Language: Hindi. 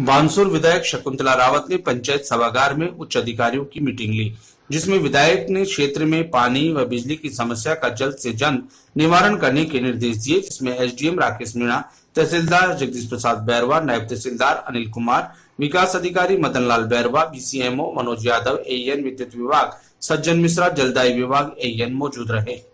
बांसुर विधायक शकुंतला रावत ने पंचायत सभागार में उच्च अधिकारियों की मीटिंग ली, जिसमें विधायक ने क्षेत्र में पानी व बिजली की समस्या का जल्द से जल्द निवारण करने के निर्देश दिए, जिसमें एसडीएम राकेश मीणा, तहसीलदार जगदीश प्रसाद बैरवा, नायब तहसीलदार अनिल कुमार, विकास अधिकारी मदन लाल बैरवा, बीसीएमओ मनोज यादव एएन विद्युत विभाग, सज्जन मिश्रा, जलदायी विभाग एएन मौजूद रहे।